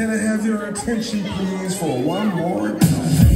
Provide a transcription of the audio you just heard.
Can I have your attention, please, for one more time?